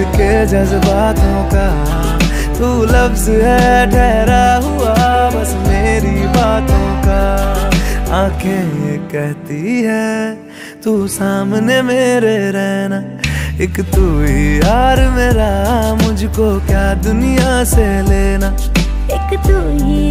दिल के जज्बातों का। तू लफ्ज है, ठहरा हुआ, बस मेरी बातों का। आँखें कहती है, तू सामने मेरे रहना। एक तू ही यार मेरा, मुझको क्या दुनिया से लेना? एक तू ही